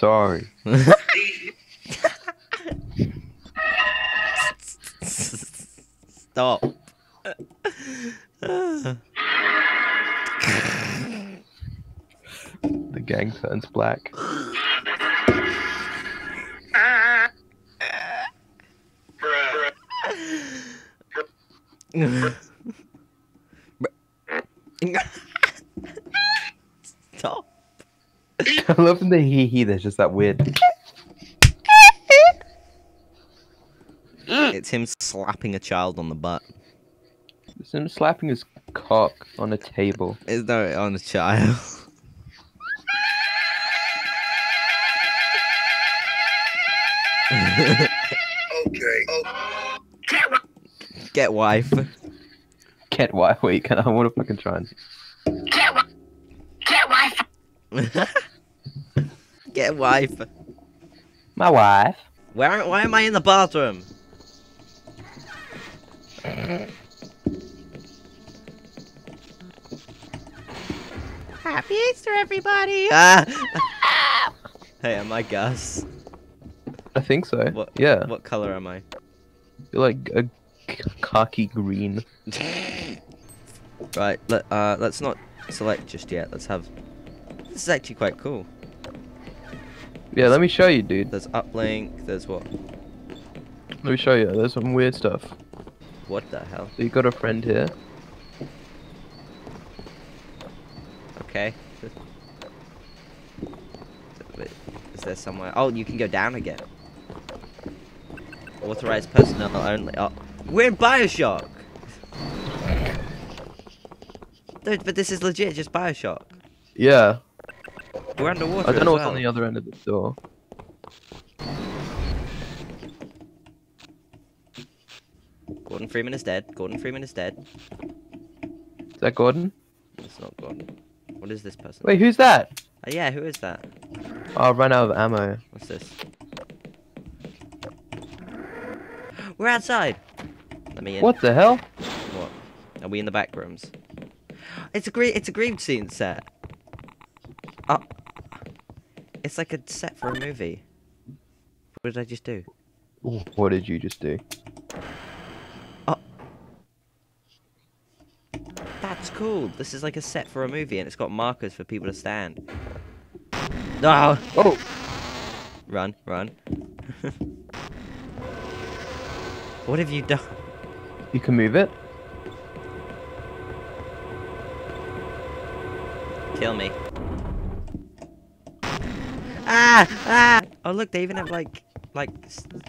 Sorry. Stop. The gang turns black. Stop. I love in the hee hee. There's just that weird. It's him slapping a child on the butt. It's him slapping his cock on a table. It's no on a child. Okay. Oh, Get wife. Get wife. Wait, can I want to fucking try and. Get wife. My wife. Where? Why am I in the bathroom? Happy Easter, everybody! Ah! hey, am I Gus? I think so. What? Yeah. What color am I? You're like a khaki green. Right. Let uh, let's not select just yet. Let's have. This is actually quite cool. Yeah, let me show you, dude. There's uplink. There's what? Let me show you. There's some weird stuff. What the hell? So you got a friend here. Okay. Wait, Is there somewhere? Oh, you can go down again. Authorized personnel only. Oh, we're in Bioshock. Dude, but this is legit, just Bioshock. Yeah. We're underwater. I don't know what's well. on the other end of the door. Gordon Freeman is dead. Gordon Freeman is dead. Is that Gordon? It's not Gordon. What is this person? Wait, who's that? Uh, yeah, who is that? Oh, I ran out of ammo. What's this? We're outside. Let me in. What the hell? What? Are we in the back rooms? It's a great. It's a green scene set. Oh. It's like a set for a movie. What did I just do? What did you just do? Oh. That's cool. This is like a set for a movie, and it's got markers for people to stand. No! Oh, Run, run. what have you done? you can move it. Kill me. Ah! Ah! Oh look, they even have like, like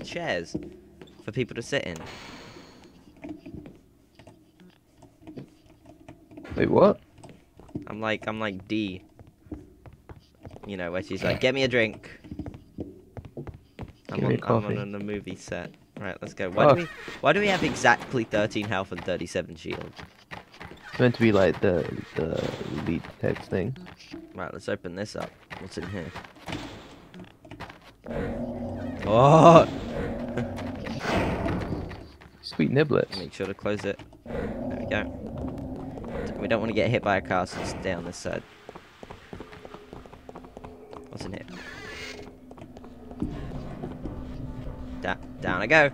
chairs for people to sit in. Wait, what? I'm like, I'm like D. You know, where she's like, get me a drink. I'm Give on, me a I'm coffee. on a movie set. Right, let's go. Why Oh. do we, why do we have exactly 13 health and 37 shield? It's meant to be like the the lead text thing. Right, let's open this up. What's in here? Oh! Sweet niblets. Make sure to close it. There we go. We don't want to get hit by a car, so stay on this side. What's in here? Da down I go.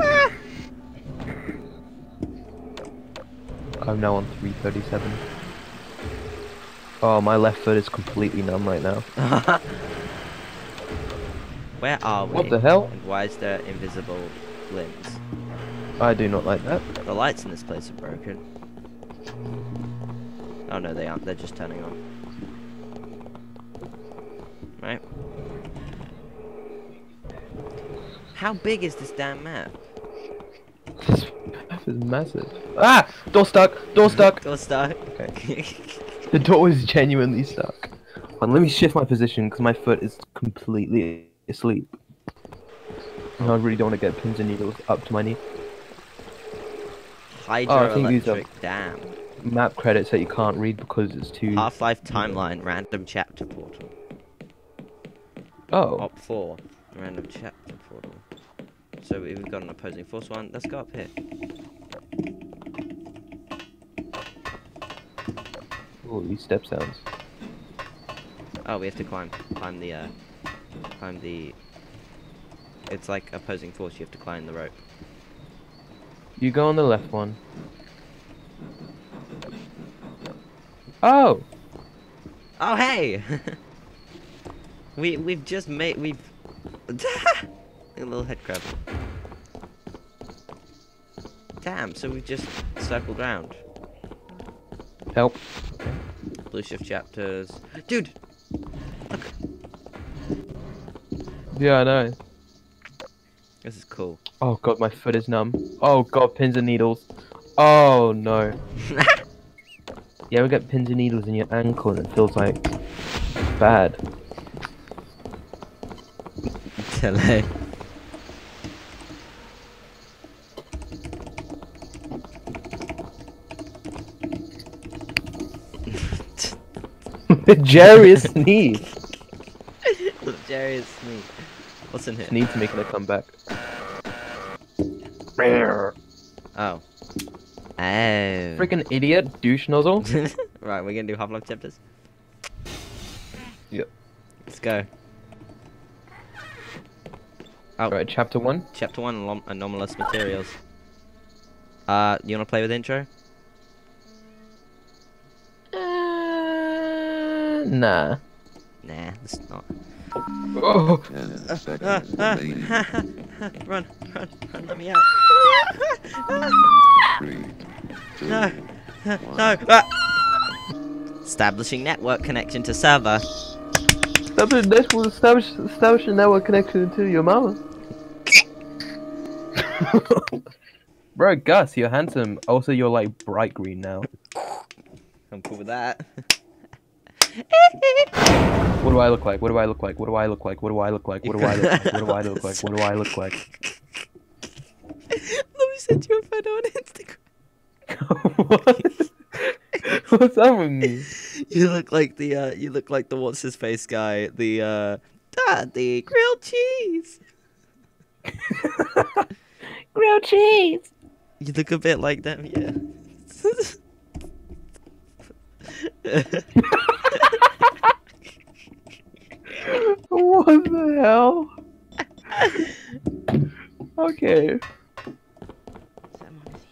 Ah! I'm now on 337. Oh, my left foot is completely numb right now. Where are we? What the hell? And why is there invisible limbs? I do not like that. The lights in this place are broken. Oh no, they aren't. They're just turning on. Right. How big is this damn map? This map is massive. Ah! Door stuck! Door stuck! door stuck. Okay. The door is genuinely stuck. On, let me shift my position because my foot is completely asleep. And I really don't want to get pins and needles up to my knee. Oh, Hydroelectric dam. Map credits that you can't read because it's too. Half-Life timeline. Random chapter portal. Oh, Op four. Random chapter portal. So we've got an opposing force one. Let's go up here. oh, these step sounds. Oh, we have to climb, climb the, uh, climb the. It's like opposing force. You have to climb the rope. You go on the left one. Oh! Oh hey! we we've just made we've a little head crab. Damn! So we've just circled round. Help. Blue shift chapters. Dude, Yeah, I know. this is cool. Oh god, my foot is numb. Oh god, pins and needles. Oh no. yeah, we get pins and needles in your ankle and it feels like bad? Tele. Jerry is sneeze. Jerry is me. What's in here? Sneeze making a comeback. Oh. Oh. Freaking idiot, douche nozzle. right, we're gonna do Half-Life chapters. Yep. Let's go. Oh, Right, chapter one. chapter one: anomalous materials. Uh, you wanna play with intro? Uh, nah. Nah, it's not. Oh, run, run, run! Let me out! no, no! Ah. Establishing network connection to server. establish, this will establish, establish a network connection to your mama. Bro, Gus, you're handsome. Also, you're like bright green now. I'm cool with that. What do I look like? What do I look like? What do I look like? What do I look like? What do I look like? What do I look like? What do I look like? Let me send you a photo on Instagram. what? What's up with me? You look like the uh, you look like the what's his face guy, the uh, ah, the grilled cheese. Grilled cheese. You look a bit like them, yeah. What the hell? Okay.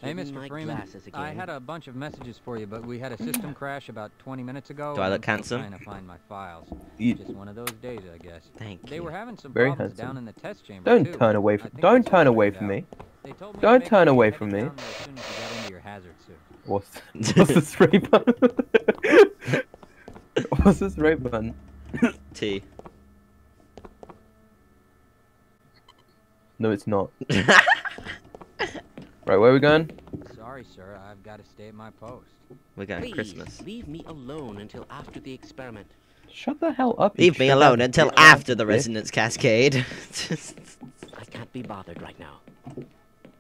Hey, Mr. Freeman. I had a bunch of messages for you, but we had a system crash about 20 minutes ago. Do I and look I'm handsome? Trying to find my files. You- Just one of those days, I guess. Thank They you. were having some Very problems handsome. down in the test chamber. Don't too. turn away from. Don't turn away from me. They told me Don't turn away from me. down there as soon as you got into your hazard suit. What's what's the spray button? what's the spray button? T. No, it's not. Right, where are we going? Sorry, sir. I've got to stay at my post. We're going Please, Christmas. leave me alone until after the experiment. Shut the hell up. Leave me alone until after the resonance cascade. I can't be bothered right now.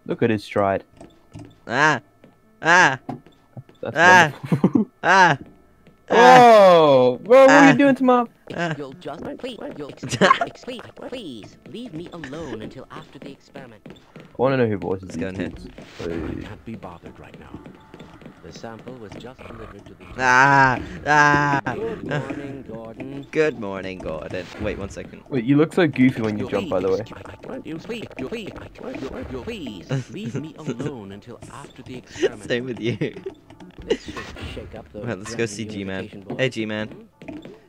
Look at his stride. ah, ah, That's Ah. ah, ah, Whoa! Bro, what are Ah. you doing to my... ah. You'll just please, you'll please, please, please leave me alone until after the experiment. I want to know who voices Let's go these here. I can't be bothered right now. The sample was just delivered to the. Ah, ah. Good morning, Gordon. Good morning, Gordon. Wait one second. Wait, you look so goofy when you You'll jump, by the way. please, You please, you please, you please leave me alone until after the experiment. Same with you. This should shake up the Right, let's go see G-Man. Hey, G-Man.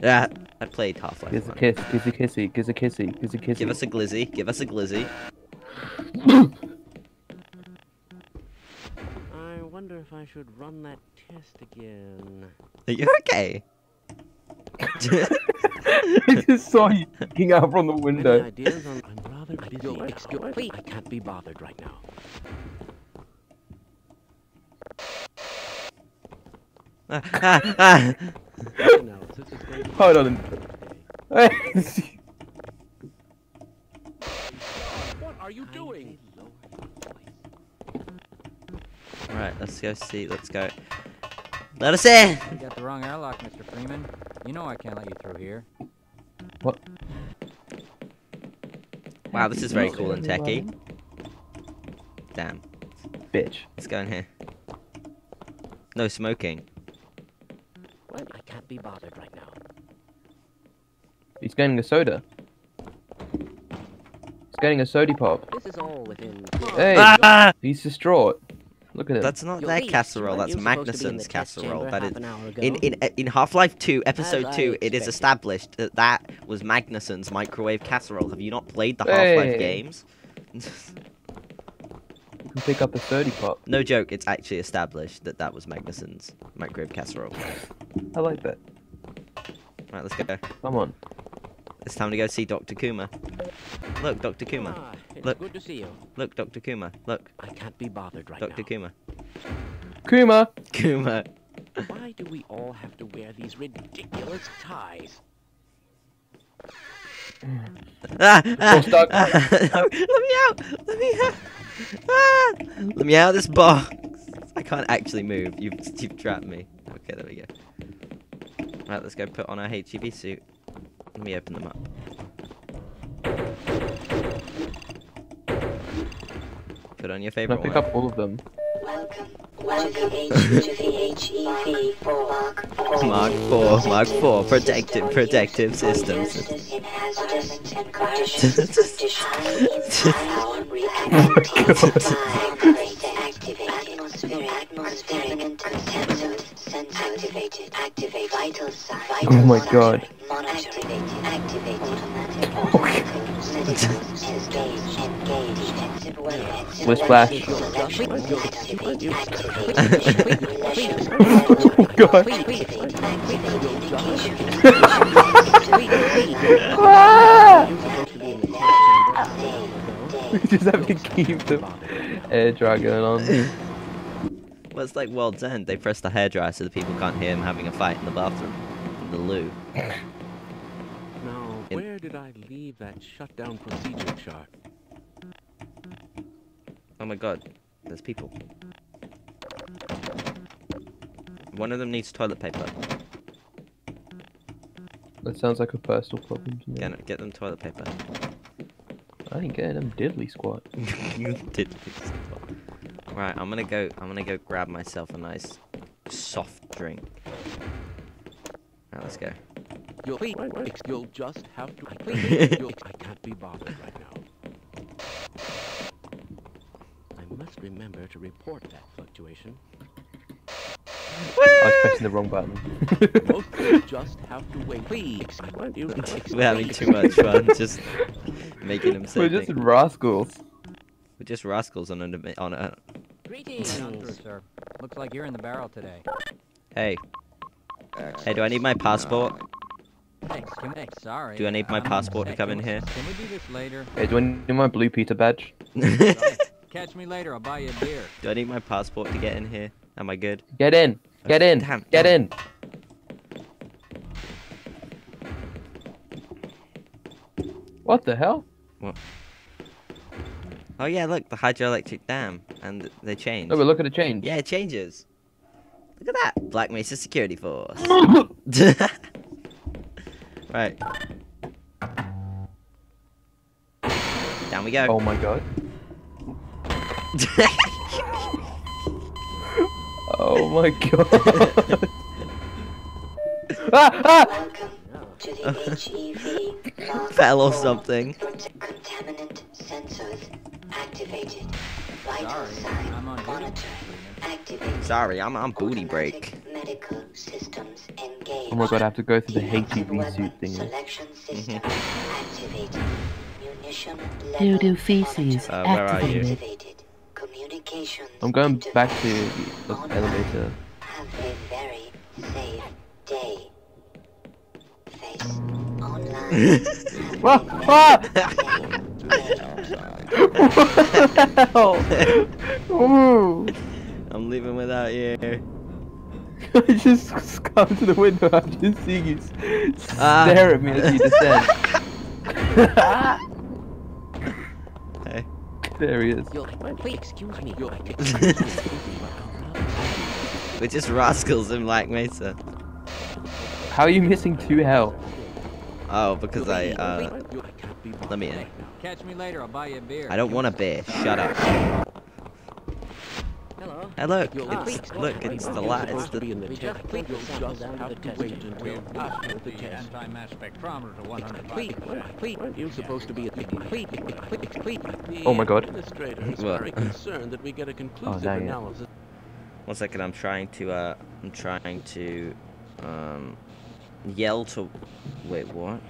Ah, I played Half-Life Gives a 1. kiss, gives a kissy, gives a kissy, gives a kissy. Give us a glizzy. Give us a glizzy. wonder if I should run that test again. Are you okay? I just saw you looking out from the window. ideas on? I'm rather busy. now. Please, I can't be bothered right now. ah, ah, ah. Analysis is going to be Hold on. Hey, What are you doing? Right, let's go see. Let's go. Let us in! You got the wrong airlock, Mr. Freeman. You know I can't let you through here. What? Wow, this is very cool and techy. Damn. bitch. Let's go in here. No smoking. Well, I can't be bothered right now. He's getting a soda. He's getting a sody pop. This is all within. Hey, Ah! he's distraught. Look at him. That's not You're their casserole. That's weren't supposed to be in the Magnuson's casserole. That is That half is an hour ago. in in uh, in Half-Life 2 Episode I 2. It is established that that was Magnuson's microwave casserole. Have you not played the Half-Life games? You can pick up a sody pop. no joke. It's actually established that that was Magnuson's microwave casserole. I like that. Right, let's go. Come on. It's time to go see Dr. Kuma. Look, Dr. Kuma. Ah, it's Look. good to see you. Look, Dr. Kuma. Look, I can't be bothered right Dr. now. Kuma. Kuma! Kuma. Why do we all have to wear these ridiculous ties? Ah, ah, stuck. ah, let me out! Let me out! Ah, let me out of this box! I can't actually move. You've, you've trapped me. Okay, there we go. Right, let's go put on our HEV suit. Let me open them up. Put on your Can I pick one. up all of them? Welcome, welcome to the HEV Mark 4. Mark 4, Mark 4, protective, protective systems. In hazardous and conditions, conditions, power reactive time, activate, atmospheric, atmospheric, and sensors, sensors activated, activate, vital sign, vital Oh my monitoring, God. monitoring, activate, automatic, automatic, citizens, engage, engage, intensive weather, intensive Splish splash. selection, activate, activate, mission, Oh god. activate, activate, Ah! You're supposed to be in the test chamber half an hour ago. We just have to keep the air dry going on. Well, it's like World's End. They press the hairdryer so the people can't hear him having a fight in the bathroom. In the loo. Now, In- where did I leave that shutdown procedure chart? Oh my god, there's people. One of them needs toilet paper. That sounds like a personal problem to me. Get, get them toilet paper. I ain't getting them diddly squat. you did this. Right, I'm gonna go. I'm gonna go grab myself a nice soft drink. Right, let's go. You'll, you'll just have to. You'll, I can't be bothered right now. I must remember to report that fluctuation. I was pressing the wrong button. Just have to wait. Please, I want you to We're having too much fun, just making them say We're just things. rascals. We're just rascals on a on a. Greetings. Not through, sir. Looks like you're in the barrel today. Hey. Hey, do I need my passport? Thanks, can we- sorry. Do I need my Um, passport to come in here? Can we do this later? Hey, do I need my Blue Peter badge? Catch me later. I'll buy you a beer. Do I need my passport to get in here? Am I good? Get in! Get in! Damn, Get in! What the hell? Oh yeah, look, the hydroelectric dam, and they change. Oh, but look at the change. Yeah, it changes. Look at that, Black Mesa Security Force. right. Down we go. Oh my god. Oh my god. ah, ah! Welcome to the HEV Fell or something. Sorry, I'm on booty break. Medical systems engaged. Oh my god, I have to go through the Defensive HEV suit thing. Selection system activated. Munition Doo level doo feces Uh, where are you? activated. Communications. I'm going back to the elevator. Have a very safe day. Face online. Have a ah! very what the hell? Ooh. I'm leaving without you. I just come to the window. I'm just see you s- Ah. stare at me as you descend. Hey. there he is. You'll, please excuse me. You'll, We're just rascals in Black Mesa. How are you missing two health? Oh, because I, uh, let me in. Catch me later. I'll buy you a beer. I don't want a beer. Shut up. Hello. Hey, look, You'll it's, look, it's the you're la- supposed it's the be the We test. just take You'll just have to to wait test until after the the test. anti-mass spectrometer to 105 Wait, wait, wait, weren't you supposed to be at Oh my God. What? very concerned that we get a conclusive dang it. analysis. One second, I'm trying to, uh, I'm trying to, um, yell to, wait, what?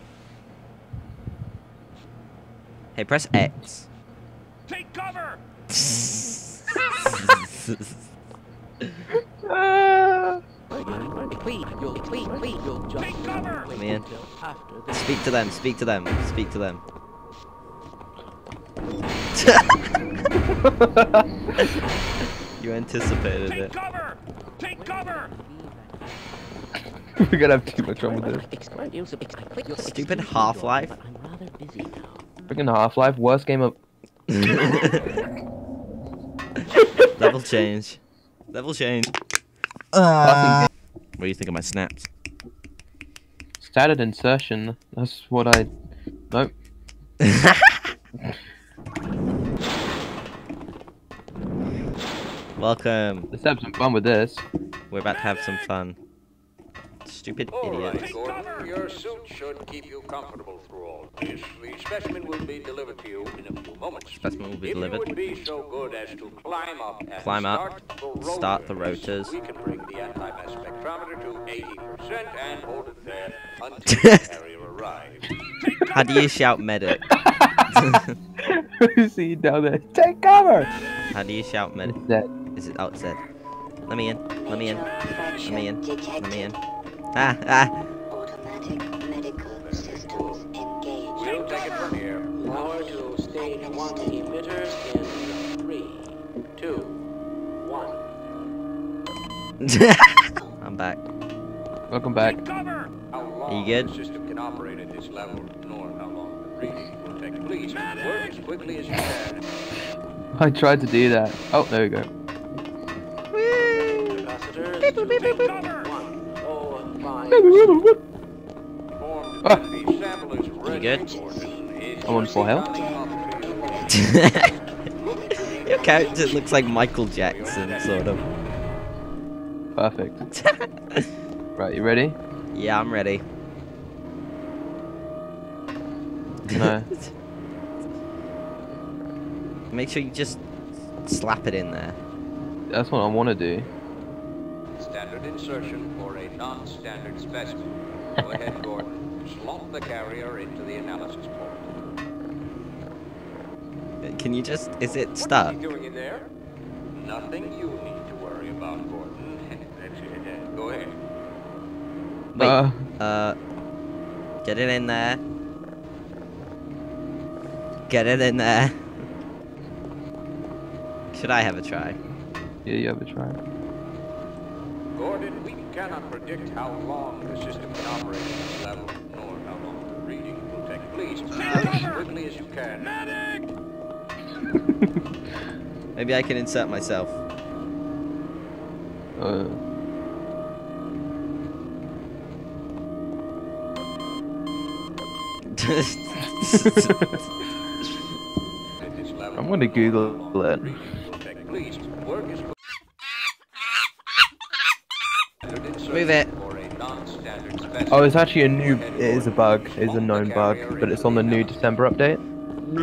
Hey, press X. Take cover! Again, wait, wait, you'll wait, wait, you'll just Take cover! wait Man. until after the Speak to them, speak to them, speak to them. you anticipated Take it. cover! Take cover! We're gonna have too much fun with this. Explain, you sup- explain- wait, you'll Stupid Half-Life. but I'm rather busy now. Freaking Half-Life, worst game of. Level change. Level change. Uh, What do you think of my snaps? Started insertion. That's what I. Nope. Welcome. Let's have some fun with this. We're about to have some fun. Stupid All idiot. right, Gordon. Your suit should keep you comfortable through all this. The specimen will be delivered to you in a few moments. Specimen will be if delivered. you would be so good as to climb up and Climb up, start the start the rotors, rotors. we can bring the anti-mass spectrometer to 80% and hold it there until the carrier arrives. How do you shout medic? See you down there. Take cover! How do you shout medic? It's. Is it? Oh, it's dead. Let me in. Let me in. Let me in. Detected. Let me in. Ah, ah. Automatic medical systems engaged. We'll take it from here. Power to stage one emitters in three, two, one. I'm back. Welcome back. Take cover! How long You good? system can operate at this level, nor how long the reading will take. Please work as quickly as you can. I tried to do that. Oh, there we go. Capacitors Ah. that the sample is ready good? for Gordon. Is I'm on full health. Your character looks like Michael Jackson, sort of. Perfect. Right, you ready? Yeah, I'm ready. No. Make sure you just slap it in there. That's what I want to do. Standard insertion for a non-standard specimen. Go ahead, Gordon. Slot the carrier into the analysis port. Can you just? Is it What stuck? is he doing in there? Nothing you need to worry about, Gordon. That's it. Uh, Go ahead. Wait. Uh, Uh. Get it in there. Get it in there. Should I have a try? yeah, you have a try. Gordon, we cannot predict how long the system can operate at this level, nor how long the reading will take. Please, as quickly as you can. Medic! Maybe I can insert myself. Uh, At I'm gonna Google nor how long the it. reading will take. Please, work as Move it. For a non-standard specimen. oh, it's actually a new. It is a bug. It is a known bug, but it's on the new December update.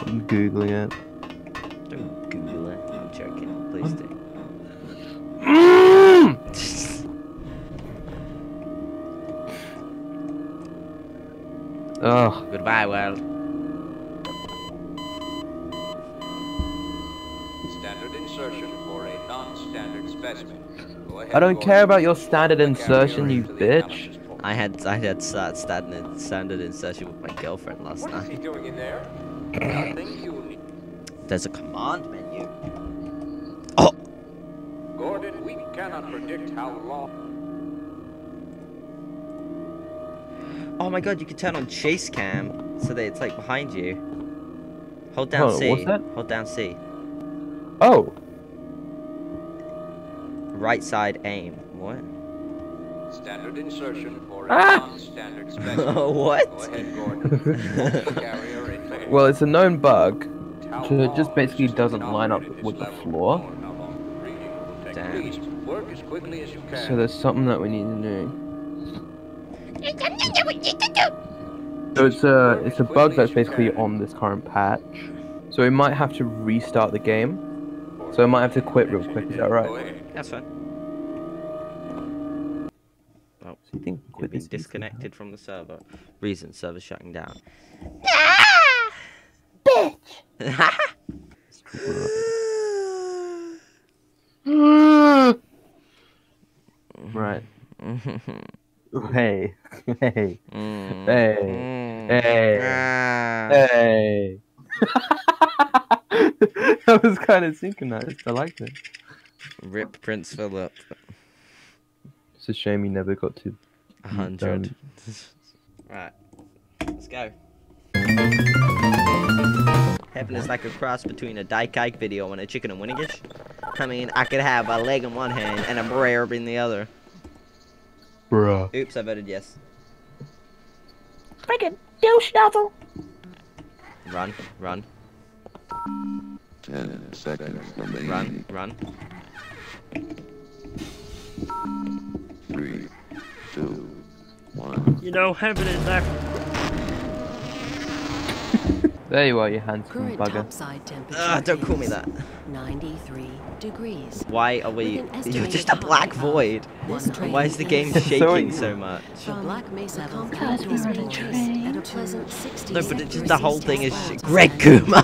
I'm googling it. Don't Google it. I'm joking. Please do. Ugh. Goodbye, world. Insertion for a non-standard specimen. Ahead, I don't care about your standard Slot the carrier insertion, you bitch. I had I had start standard standard insertion with my girlfriend last night. What is he night. doing in there? Nothing you. There's a command menu. Oh. Gordon, we cannot predict how long. Oh my god, you can turn on chase cam so that it's like behind you. Hold down Hold on, C. what's that? Hold down C. Oh, Right side aim. What? Standard insertion for a Ah! non-standard specimen. Go what? ahead, Gordon. Slot the carrier into well, it's a known bug, So it just basically doesn't line up with the floor? is and how long reading it will take. Damn. Work as quickly as you can. So there's something that we need to do. So it's a it's a bug that's basically on this current patch. So we might have to restart the game. So I might have to quit real quick. Is that Go right? Ahead. That's fine. So you think You've been disconnected from the server. Reason server shutting down. Bitch! Right. Hey. Hey. Mm. Hey. Mm. Hey. Ah. Hey. that was kind of synchronized. I liked it. Rip Prince Philip. It's a shame he never got to. A hundred. right. Let's go. Heaven is like a cross between a Dyke Ike video and a chicken and winnigish. I mean, I could have a leg in one hand and a brayer in the other. Bruh. Oops, I voted yes. Freaking douche novel. Run, run, Ten seconds remaining. run, run. Three, two, one. You know, heaven is that. There you are, you handsome Current bugger. topside temperature. Ah, don't call me that. 93 degrees. Why are we? You're just a black void. Why is the game shaking So- so much? The Black Mesa Because we were in a train. At a pleasant 60 No, but it just the whole thing is south Greg and Kuma.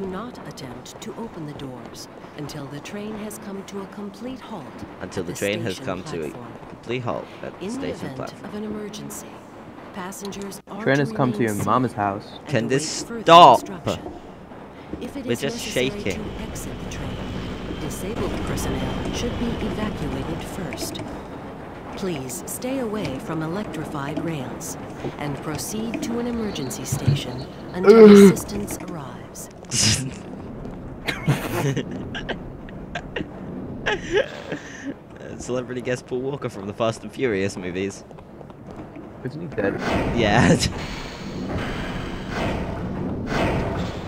Focus. Do not attempt to open the doors until the train has come to a complete halt. Until at the train has station come to a platform. complete halt at the In the station event platform. of an emergency, passengers are Train has come to your mama's house. Can this stop? instruction. If it We're is just necessary shaking. To exit the train, disabled personnel should be evacuated first. Please stay away from electrified rails and proceed to an emergency station until assistance arrives. Celebrity guest Paul Walker from the Fast and Furious movies. Isn't he dead? Yeah.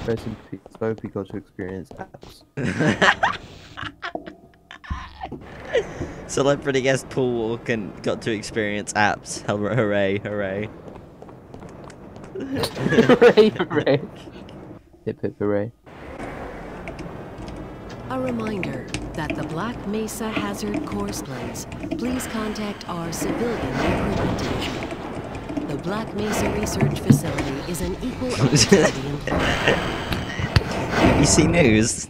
Rest in peace. So hope he got to experience apps. Celebrity guest Paul Walker got to experience apps. Hooray, hooray. hooray, hooray. Hip hip hooray. A reminder that the Black Mesa Hazard Course plans. Please contact our civilian recruitment division. The Black Mesa Research Facility is an equal opportunity employer. BBC News.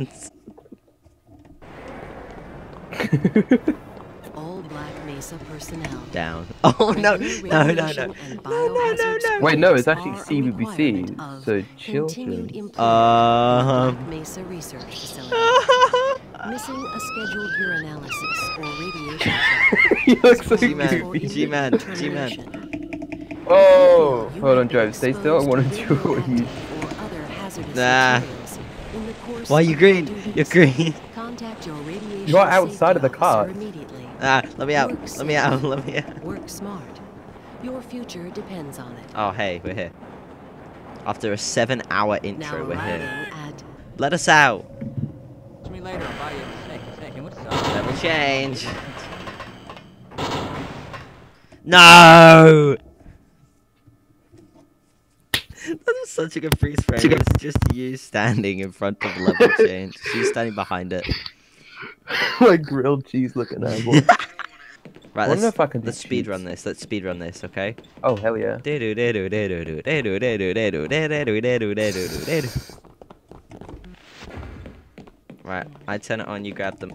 All Black Mesa personnel. Down. Oh no, no, no, no. No, no, no, no. Wait, no, it's actually CBBC, so children. employment Um. Mesa Research Facility. Missing a scheduled urinalysis or radiation check. he looks so G-Man. G-Man, G-Man. Oh, hold on, be Travis. Stay still. I exposed want to to do what you. radioactive or other hazardous Nah. materials in the course Why you green? You're green. Contact your radiation You're outside of the car. Immediately. Ah, let me out. Work Let me out. Let me out. Work smart. Your future depends on it. Oh, hey, we're here. After a seven-hour Now intro, we're here. at Let us out. Catch me later. I'll buy you a steak. Steak. And what's up? Level change. No! That was such a good freeze frame. It's just you standing in front of level change. She's standing behind it. Like grilled cheese looking at boy. Right, wonder let's, if I can let's speed run this. Let's speed run this, okay? Oh hell yeah. Right, I turn it on, you grab them.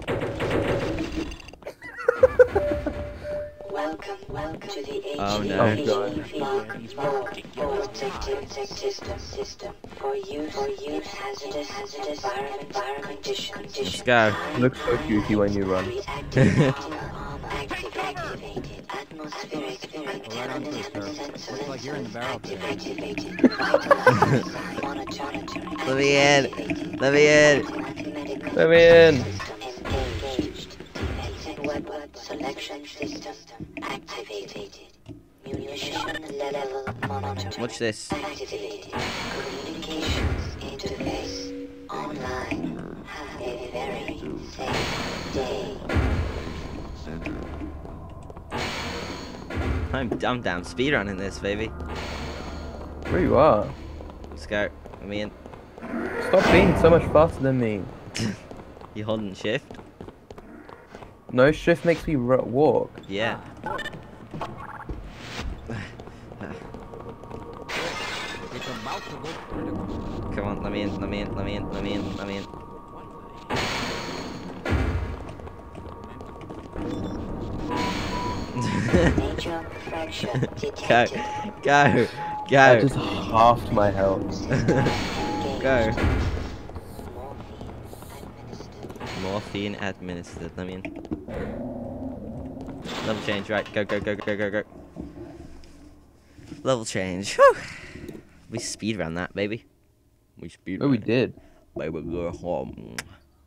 Welcome, welcome to the Oh, no. Oh, God. Mark protective system system for use for use hazardous hazardous environment environment condition Let's condition. go. Looks so goofy when you run. Reactive activated atmospheric Right on antenna through, sir. sensor Looks like you're in the barrel pit. activated vital signs monitoring Let me in. Let me in. Let me in. engaged exit weapon selection system activated munition level monitoring Watch this. activated communications interface online. Have a very safe day. I'm, I'm down speedrunning this, baby. Where you are? Let's go. I mean, Stop being so much faster than me. you holding shift? No shift makes me walk. Yeah. It's about to go critical. Come on, let me in, let me in, let me in, let me in, let me in. Major fracture Go, detected. go, I go, just halved my health. go. Morphine administered. Morphine administered. Let me in. Level change, right? Go, go, go, go, go, go. Level change. Whew. We speedrun that, baby. We speedrun. Oh, we did. Baby, go home.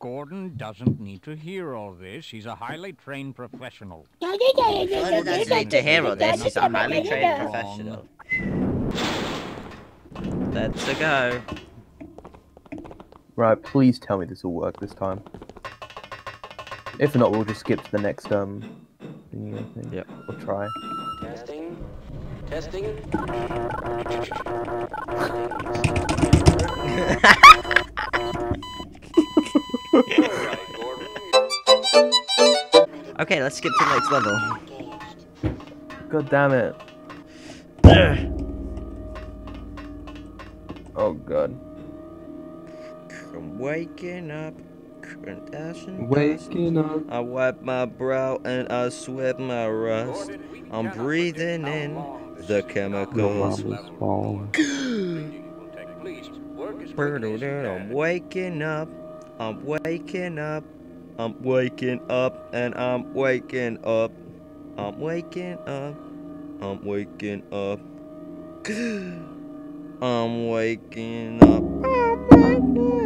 Gordon doesn't need to hear all this. He's a highly trained professional. Gordon doesn't need to hear all this. He's a highly trained professional. Let's go. Right, please tell me this will work this time. If not, we'll just skip to the next um. Thingy, I think. Yep. We'll try. Testing. Testing. Okay, let's skip to the next level. God damn it. Oh god. I'm waking up. Current dashing Waking up. I wipe my brow and I sweat my rust. I'm breathing in the safety chemicals. level will take. Please, work as quickly as you I'm waking up. I'm waking up. I'm waking up and I'm waking up. I'm waking up. I'm waking up. I'm waking up. I'm waking up.